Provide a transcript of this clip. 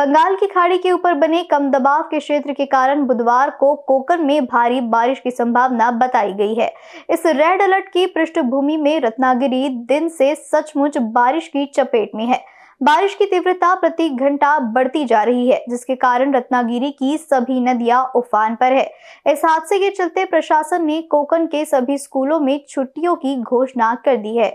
बंगाल की खाड़ी के ऊपर बने कम दबाव के क्षेत्र के कारण बुधवार को कोकन में भारी बारिश की संभावना बताई गई है। इस रेड अलर्ट की पृष्ठभूमि में रत्नागिरी दिन से सचमुच बारिश की चपेट में है। बारिश की तीव्रता प्रति घंटा बढ़ती जा रही है, जिसके कारण रत्नागिरी की सभी नदियाँ उफान पर है। इस हादसे के चलते प्रशासन ने कोकन के सभी स्कूलों में छुट्टियों की घोषणा कर दी है।